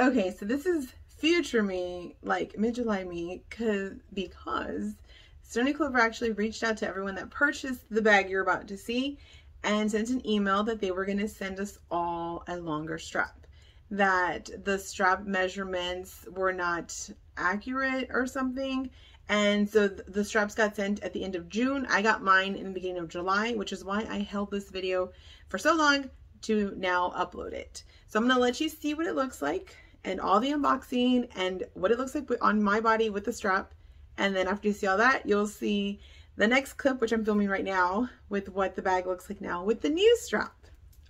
Okay, so this is future me, like mid-July me, cause, because Stoney Clover actually reached out to everyone that purchased the bag you're about to see and sent an email that they were going to send us all a longer strap. That the strap measurements were not accurate or something. And so the straps got sent at the end of June. I got mine in the beginning of July, which is why I held this video for so long to now upload it. So I'm going to let you see what it looks like and all the unboxing and what it looks like on my body with the strap. And then after you see all that, you'll see the next clip, which I'm filming right now, with what the bag looks like now with the new strap.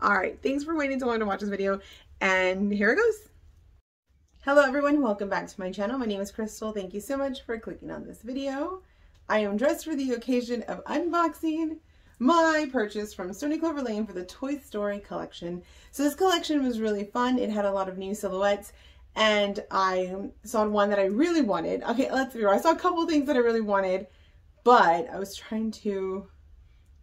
All right, thanks for waiting so long to watch this video, and here it goes. Hello everyone, welcome back to my channel. My name is Crystal. Thank you so much for clicking on this video. I am dressed for the occasion of unboxing my purchase from Stoney Clover Lane for the Toy Story collection. So this collection was really fun. It had a lot of new silhouettes and I saw one that I really wanted. Okay, let's be real. I saw a couple things that I really wanted, but I was trying to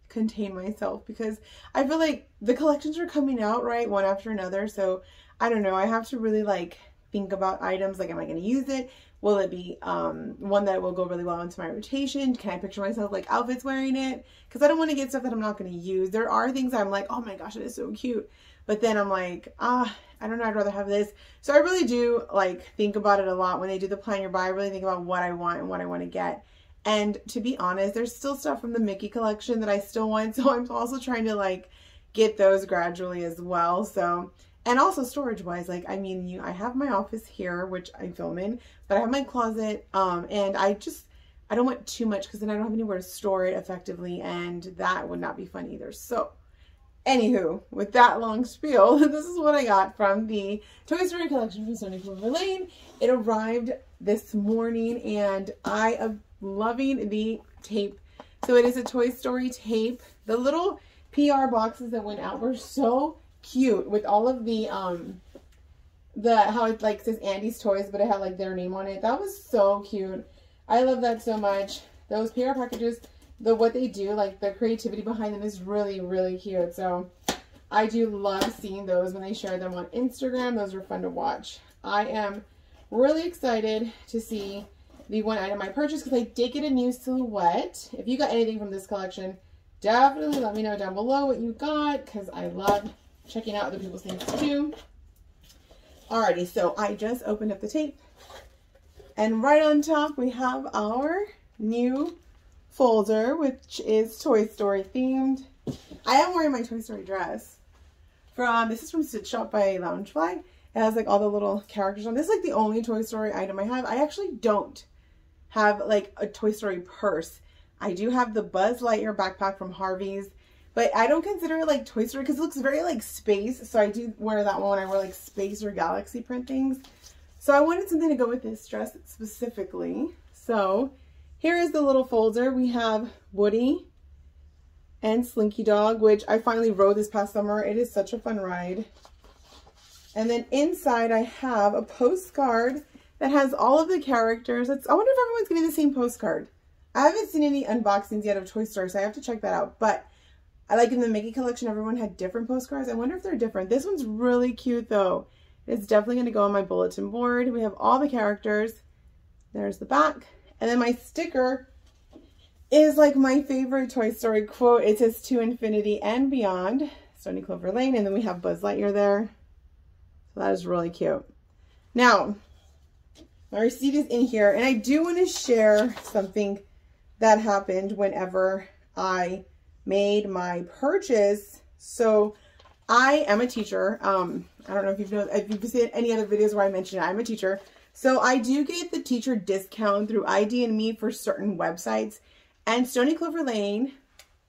contain myself because I feel like the collections are coming out, right, one after another. So I don't know. I have to really like think about items like, am I going to use it? Will it be um, one that will go really well into my rotation? Can I picture myself like outfits wearing it? Because I don't want to get stuff that I'm not going to use. There are things I'm like, oh my gosh, it is so cute. But then I'm like, ah, I don't know, I'd rather have this. So I really do like think about it a lot when they do the plan your buy. I really think about what I want and what I want to get. And to be honest, there's still stuff from the Mickey collection that I still want. So I'm also trying to like get those gradually as well. So and also storage wise, like, I mean, you, I have my office here, which I film in, but I have my closet, um, and I just, I don't want too much because then I don't have anywhere to store it effectively, and that would not be fun either. So, anywho, with that long spiel, this is what I got from the Toy Story collection from Stoney Clover Lane. It arrived this morning, and I am loving the tape. So it is a Toy Story tape. The little PR boxes that went out were so cute with all of the, um, the, how it like says Andy's Toys, but it had like their name on it. That was so cute. I love that so much. Those PR packages, the what they do, like the creativity behind them is really, really cute. So I do love seeing those when they share them on Instagram. Those are fun to watch. I am really excited to see the one item I purchased because I did get a new silhouette. If you got anything from this collection, definitely let me know down below what you got because I love checking out other people's things too. Alrighty, so I just opened up the tape. And right on top, we have our new folder, which is Toy Story themed. I am wearing my Toy Story dress. From This is from Stitch Shop by Loungefly. It has like all the little characters on. This is like the only Toy Story item I have. I actually don't have like a Toy Story purse. I do have the Buzz Lightyear backpack from Harvey's. But I don't consider it like Toy Story because it looks very like space. So I do wear that one when I wear like space or galaxy print things. So I wanted something to go with this dress specifically. So here is the little folder. We have Woody and Slinky Dog, which I finally rode this past summer. It is such a fun ride. And then inside I have a postcard that has all of the characters. It's, I wonder if everyone's getting the same postcard. I haven't seen any unboxings yet of Toy Story, so I have to check that out. But I like in the Mickey collection, everyone had different postcards. I wonder if they're different. This one's really cute though. It's definitely going to go on my bulletin board. We have all the characters. There's the back. And then my sticker is like my favorite Toy Story quote. It says to infinity and beyond, Stoney Clover Lane. And then we have Buzz Lightyear there. So that is really cute. Now, my receipt is in here. And I do want to share something that happened whenever I made my purchase. So I am a teacher. Um, I don't know if you've know if you've seen any other videos where I mentioned it. I'm a teacher. So I do get the teacher discount through ID and Me for certain websites. And Stoney Clover Lane,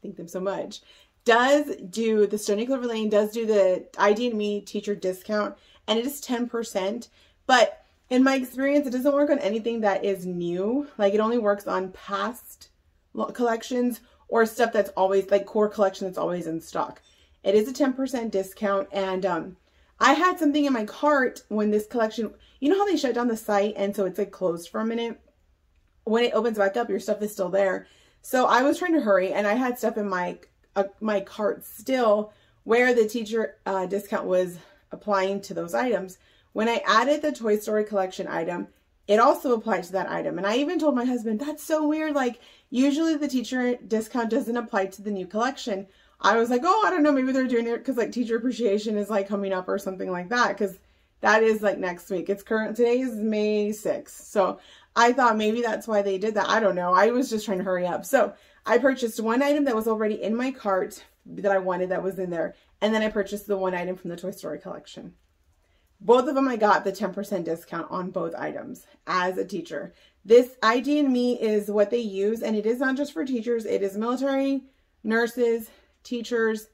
thank them so much, does do, the Stoney Clover Lane does do the ID and Me teacher discount. And it is 10%. But in my experience, it doesn't work on anything that is new. Like it only works on past collections or stuff that's always like core collection that's always in stock. It is a 10% discount and um, I had something in my cart when this collection, you know how they shut down the site and so it's like closed for a minute? When it opens back up, your stuff is still there. So I was trying to hurry and I had stuff in my uh, my cart still where the teacher uh, discount was applying to those items, when I added the Toy Story collection item, it also applied to that item. And I even told my husband, that's so weird. Like, usually the teacher discount doesn't apply to the new collection. I was like, oh, I don't know. Maybe they're doing it because like teacher appreciation is like coming up or something like that. Because that is like next week. It's current. Today is May 6th. So I thought maybe that's why they did that. I don't know. I was just trying to hurry up. So I purchased one item that was already in my cart that I wanted that was in there. And then I purchased the one item from the Toy Story collection. Both of them I got the 10% discount on both items as a teacher. This ID and Me is what they use and it is not just for teachers. It is military, nurses, teachers,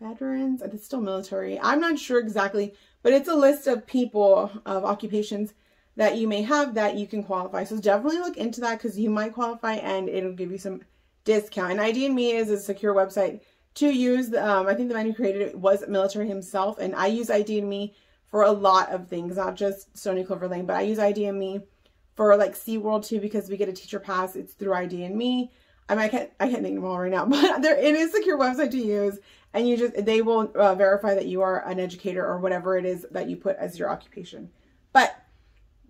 veterans, it's still military. I'm not sure exactly, but it's a list of people, of occupations that you may have that you can qualify. So definitely look into that because you might qualify and it'll give you some discount. And ID and Me is a secure website to use. Um, I think the man who created it was military himself, and I use ID and Me for a lot of things, not just Stoney Clover Lane, but I use ID and Me for like SeaWorld too because we get a teacher pass. It's through ID and Me. I mean, I can't, I can't name them all right now, but there, it is a secure website to use and you just, they will uh, verify that you are an educator or whatever it is that you put as your occupation. But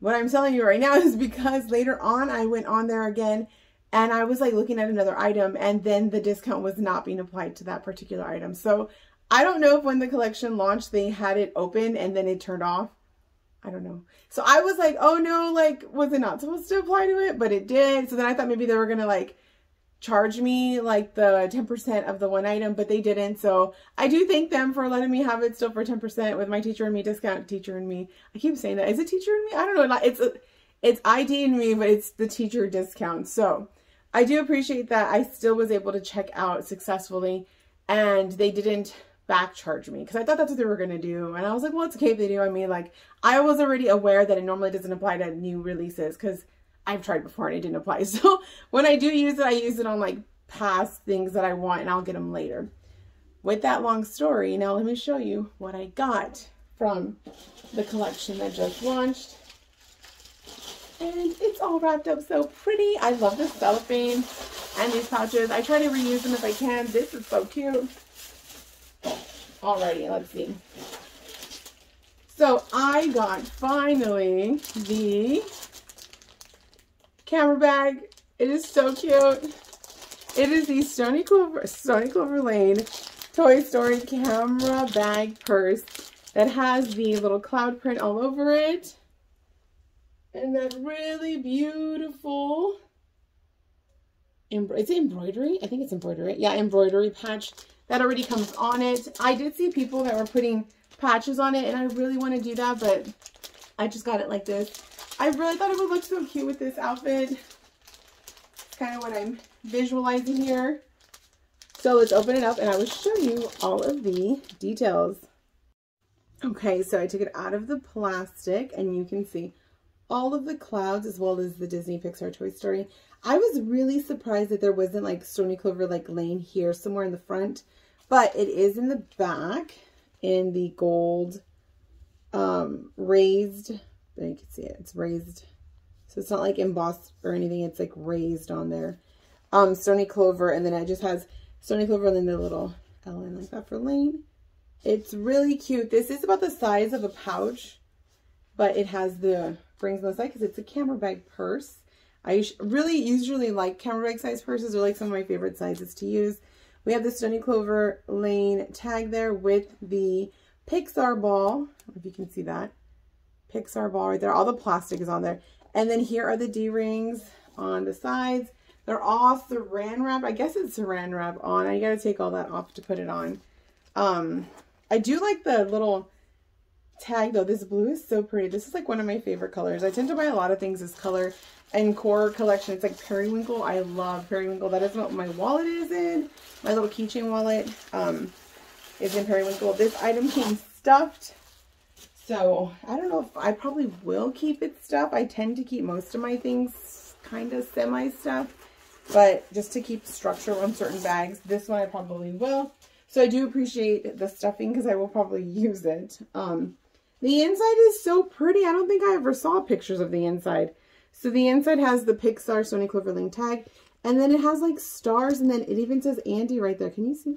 what I'm telling you right now is because later on I went on there again and I was like looking at another item and then the discount was not being applied to that particular item. So I don't know if when the collection launched, they had it open and then it turned off. I don't know. So I was like, oh no, like, was it not supposed to apply to it? But it did. So then I thought maybe they were going to like charge me like the 10% of the one item, but they didn't. So I do thank them for letting me have it still for 10% with my teacher and me discount. Teacher and me. I keep saying that. Is it teacher and me? I don't know. It's, it's ID and me, but it's the teacher discount. So I do appreciate that I still was able to check out successfully and they didn't back charge me because I thought that's what they were going to do. And I was like, well, it's okay if they do. I mean, like, I was already aware that it normally doesn't apply to new releases because I've tried before and it didn't apply. So when I do use it, I use it on like past things that I want and I'll get them later. With that long story, now let me show you what I got from the collection that just launched. And it's all wrapped up so pretty. I love the cellophane and these pouches. I try to reuse them if I can. This is so cute. Alrighty, let's see. So I got finally the camera bag. It is so cute. It is the Stoney Clover, Stoney Clover Lane Toy Story camera bag purse that has the little cloud print all over it. And that really beautiful, is it embroidery. I think it's embroidery. Yeah, embroidery patch that already comes on it. I did see people that were putting patches on it and I really want to do that, but I just got it like this. I really thought it would look so cute with this outfit. It's kind of what I'm visualizing here. So let's open it up and I will show you all of the details. Okay, so I took it out of the plastic and you can see all of the clouds as well as the Disney Pixar Toy Story. I was really surprised that there wasn't like Stoney Clover like Lane here somewhere in the front, but it is in the back in the gold um, raised you can see it. It's raised. So it's not like embossed or anything. It's like raised on there. Um, Stoney Clover. And then it just has Stoney Clover and then the little Ellen like that for Lane. It's really cute. This is about the size of a pouch. But it has the rings on the side because it's a camera bag purse. I really usually like camera bag size purses. They're like some of my favorite sizes to use. We have the Stoney Clover Lane tag there with the Pixar ball. if you can see that. Pixar ball right there. All the plastic is on there. And then here are the D-rings on the sides. They're all saran wrap. I guess it's saran wrap on. I got to take all that off to put it on. Um, I do like the little tag though. This blue is so pretty. This is like one of my favorite colors. I tend to buy a lot of things this color and core collection. It's like periwinkle. I love periwinkle. That is what my wallet is in. My little keychain wallet um, is in periwinkle. This item came stuffed so I don't know if I probably will keep it stuff. I tend to keep most of my things kind of semi stuff, but just to keep structure on certain bags, this one I probably will. So I do appreciate the stuffing because I will probably use it. Um, the inside is so pretty. I don't think I ever saw pictures of the inside. So the inside has the Pixar Stoney Clover Lane tag. And then it has like stars. And then it even says Andy right there. Can you see?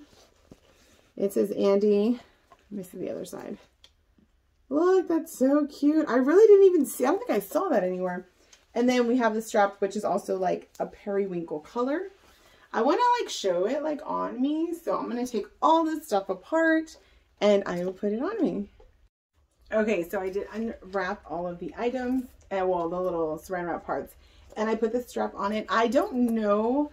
It says Andy. Let me see the other side. Look, that's so cute. I really didn't even see, I don't think I saw that anywhere. And then we have the strap, which is also like a periwinkle color. I want to like show it like on me. So I'm going to take all this stuff apart and I will put it on me. Okay, so I did unwrap all of the items and well, the little saran wrap parts and I put the strap on it. I don't know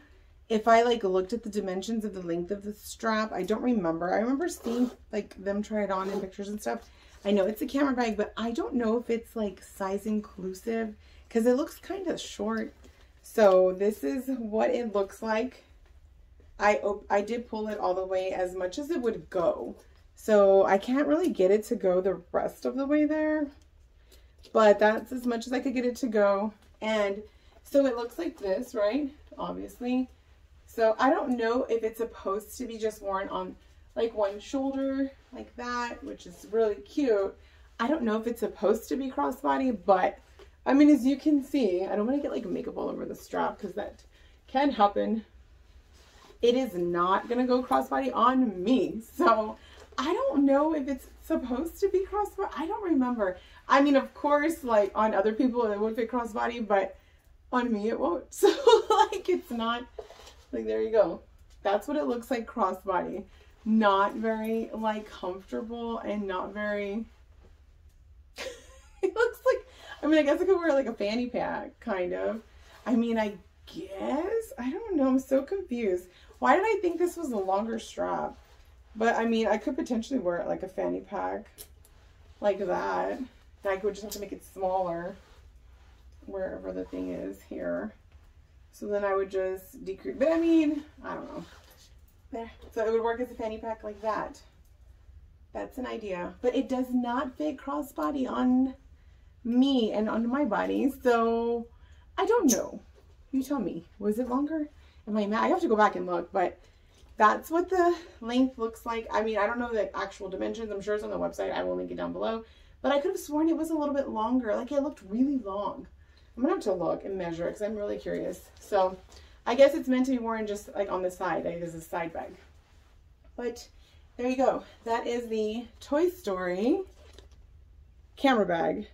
if I like looked at the dimensions of the length of the strap. I don't remember. I remember seeing like them try it on in pictures and stuff. I know it's a camera bag, but I don't know if it's like size inclusive because it looks kind of short. So this is what it looks like. I, I did pull it all the way as much as it would go. So I can't really get it to go the rest of the way there. But that's as much as I could get it to go. And so it looks like this, right? Obviously. So I don't know if it's supposed to be just worn on like one shoulder like that, which is really cute. I don't know if it's supposed to be crossbody, but I mean, as you can see, I don't want to get like makeup all over the strap because that can happen. It is not going to go crossbody on me. So I don't know if it's supposed to be crossbody. I don't remember. I mean, of course, like on other people, it would fit crossbody, but on me it won't. So like it's not like there you go. That's what it looks like crossbody. Not very like comfortable and not very it looks like I mean I guess I could wear like a fanny pack kind of. I mean I guess I don't know. I'm so confused. Why did I think this was a longer strap? But I mean I could potentially wear it like a fanny pack like that. I would just have to make it smaller wherever the thing is here. So then I would just decrease, but I mean, I don't know. There. So it would work as a fanny pack like that. That's an idea. But it does not fit crossbody on me and on my body. So I don't know. You tell me. Was it longer? Am I mad? I have to go back and look, but that's what the length looks like. I mean, I don't know the actual dimensions. I'm sure it's on the website. I will link it down below. But I could have sworn it was a little bit longer. Like it looked really long. I'm gonna have to look and measure it because I'm really curious. So I guess it's meant to be worn just like on the side, like as a side bag. But there you go. That is the Toy Story camera bag.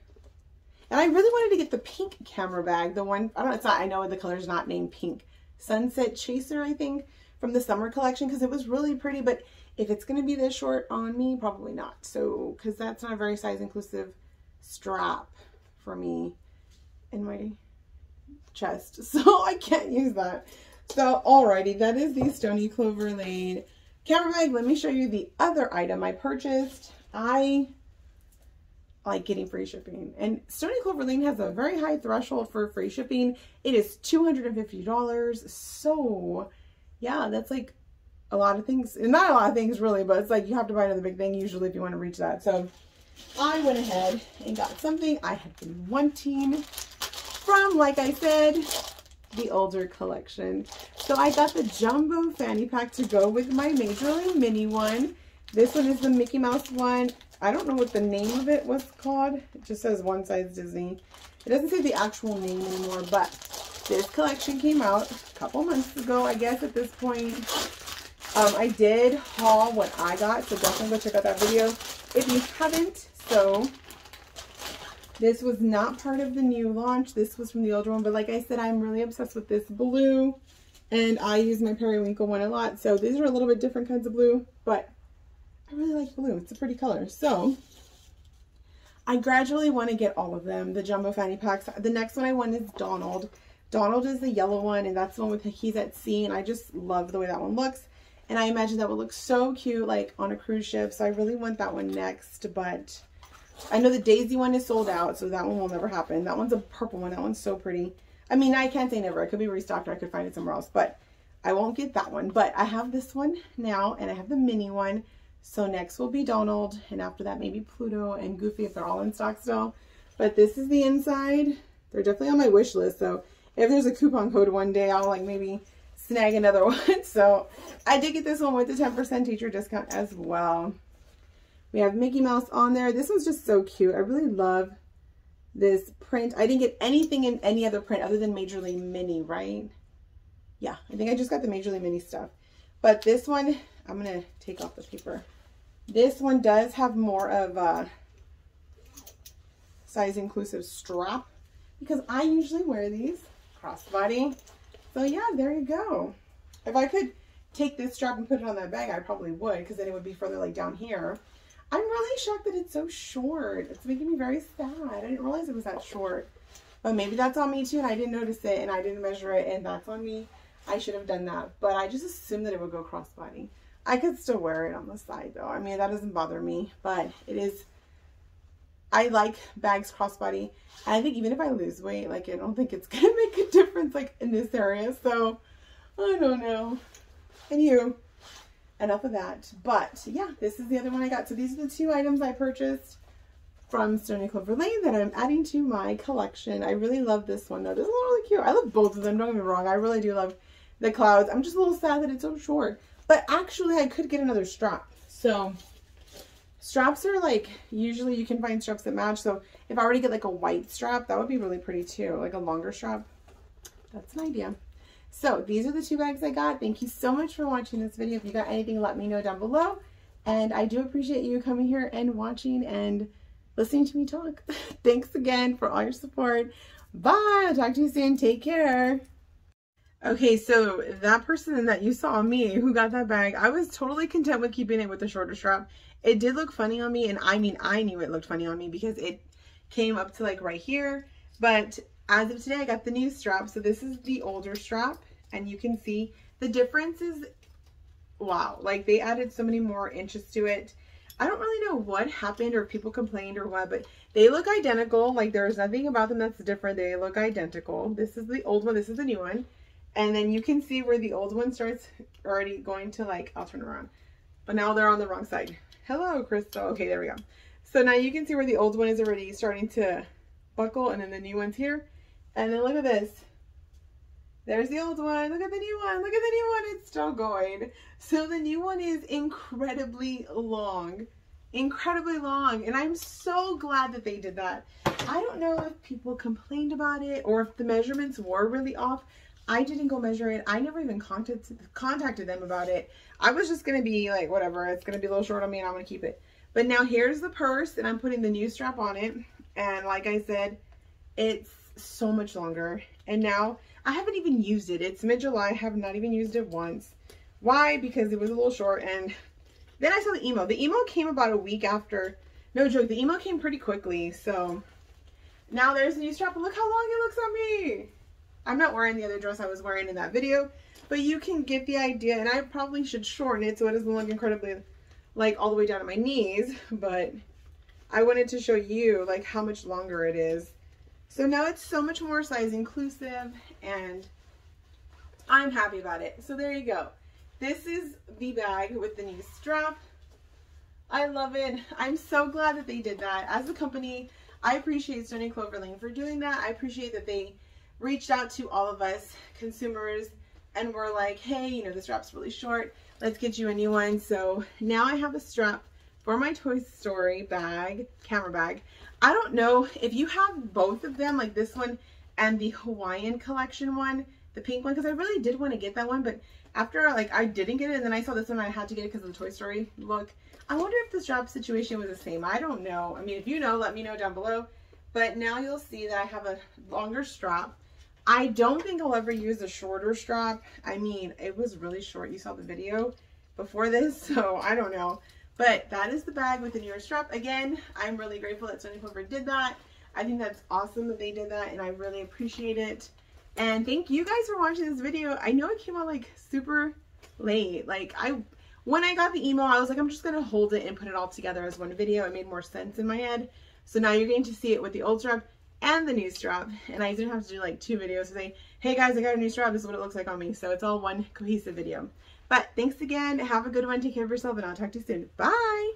And I really wanted to get the pink camera bag. The one, I don't know, it's not, I know the color's not named pink. Sunset Chaser, I think, from the summer collection because it was really pretty. But if it's going to be this short on me, probably not. So, because that's not a very size inclusive strap for me in my chest, so I can't use that. So, alrighty, that is the Stoney Clover Lane camera bag. Let me show you the other item I purchased. I like getting free shipping. And Stoney Clover Lane has a very high threshold for free shipping. It is $250. So, yeah, that's like a lot of things. Not a lot of things, really, but it's like you have to buy another big thing usually if you want to reach that. So, I went ahead and got something I had been wanting from, like I said, the older collection. So I got the jumbo fanny pack to go with my Majorly Mini one. This one is the Mickey Mouse one. I don't know what the name of it was called. It just says One Size Disney. It doesn't say the actual name anymore, but this collection came out a couple months ago, I guess, at this point. Um, I did haul what I got, so definitely go check out that video if you haven't. So this was not part of the new launch. This was from the older one. But like I said, I'm really obsessed with this blue. And I use my periwinkle one a lot. So these are a little bit different kinds of blue. But I really like blue. It's a pretty color. So I gradually want to get all of them. The jumbo fanny packs. The next one I want is Donald. Donald is the yellow one. And that's the one with He's at Sea. And I just love the way that one looks. And I imagine that would look so cute like on a cruise ship. So I really want that one next. But I know the Daisy one is sold out, so that one will never happen. That one's a purple one. That one's so pretty. I mean, I can't say never. It could be restocked or I could find it somewhere else, but I won't get that one. But I have this one now, and I have the mini one. So next will be Donald, and after that maybe Pluto and Goofy if they're all in stock still. But this is the inside. They're definitely on my wish list, so if there's a coupon code one day, I'll like maybe snag another one. So I did get this one with the 10% teacher discount as well. We have Mickey Mouse on there. This one's just so cute. I really love this print. I didn't get anything in any other print other than Majorly Mini, right? Yeah, I think I just got the Majorly Mini stuff. But this one, I'm going to take off the paper. This one does have more of a size inclusive strap because I usually wear these crossbody. So yeah, there you go. If I could take this strap and put it on that bag, I probably would because then it would be further like down here. I'm really shocked that it's so short. It's making me very sad. I didn't realize it was that short. But maybe that's on me too and I didn't notice it and I didn't measure it and that's on me. I should have done that. But I just assumed that it would go crossbody. I could still wear it on the side though. I mean, that doesn't bother me, but it is, I like bags crossbody. And I think even if I lose weight, like I don't think it's to make a difference like in this area. So I don't know. Anywho, enough of that. But yeah, this is the other one I got. So these are the two items I purchased from Stoney Clover Lane that I'm adding to my collection. I really love this one though. This is really cute. I love both of them. Don't get me wrong. I really do love the clouds. I'm just a little sad that it's so short. But actually, I could get another strap. So straps are like, usually you can find straps that match. So if I were to get like a white strap, that would be really pretty too. Like a longer strap. That's an idea. So these are the two bags I got. Thank you so much for watching this video. If you got anything, let me know down below. And I do appreciate you coming here and watching and listening to me talk. Thanks again for all your support. Bye. I'll talk to you soon. Take care. Okay, so that person that you saw me who got that bag, I was totally content with keeping it with the shorter strap. It did look funny on me, and I mean, I knew it looked funny on me because it came up to like right here. But as of today, I got the new strap. So this is the older strap, and you can see the difference is, wow, like they added so many more inches to it. I don't really know what happened or people complained or what, but they look identical. Like there's nothing about them that's different. They look identical. This is the old one. This is the new one. And then you can see where the old one starts already going to like, I'll turn around. But now they're on the wrong side. Hello, Crystal. Okay, there we go. So now you can see where the old one is already starting to buckle and then the new one's here. And then look at this. There's the old one. Look at the new one. Look at the new one. It's still going. So the new one is incredibly long. Incredibly long. And I'm so glad that they did that. I don't know if people complained about it or if the measurements were really off. I didn't go measure it. I never even contacted contacted them about it. I was just gonna be like, whatever, it's gonna be a little short on me and I'm gonna keep it. But now here's the purse and I'm putting the new strap on it. And like I said, it's so much longer. And now I haven't even used it. It's mid-July. I have not even used it once. Why? Because it was a little short. And then I saw the email. The email came about a week after. No joke. The email came pretty quickly. So now there's the new strap. Look how long it looks on me. I'm not wearing the other dress I was wearing in that video, but you can get the idea. And I probably should shorten it so it doesn't look incredibly like all the way down to my knees, but I wanted to show you like how much longer it is. So now it's so much more size inclusive and I'm happy about it. So there you go. This is the bag with the new strap. I love it. I'm so glad that they did that. As a company, I appreciate Stoney Clover Lane for doing that. I appreciate that they reached out to all of us consumers and were like, hey, you know, the strap's really short. Let's get you a new one. So now I have a strap for my Toy Story bag, camera bag. I don't know if you have both of them, like this one and the Hawaiian collection one, the pink one, because I really did want to get that one, but after like I didn't get it and then I saw this one I had to get it because of the Toy Story look. I wonder if this strap situation was the same. I don't know. I mean, if you know, let me know down below. But now you'll see that I have a longer strap I don't think I'll ever use a shorter strap. I mean, it was really short. You saw the video before this, so I don't know. But that is the bag with the newer strap. Again, I'm really grateful that Stoney Clover did that. I think that's awesome that they did that, and I really appreciate it. And thank you guys for watching this video. I know it came out like super late. Like I, when I got the email, I was like, I'm just going to hold it and put it all together as one video. It made more sense in my head. So now you're getting to see it with the old strap and the new strap. And I didn't have to do like two videos to say, hey guys, I got a new strap. This is what it looks like on me. So it's all one cohesive video. But thanks again. Have a good one. Take care of yourself and I'll talk to you soon. Bye.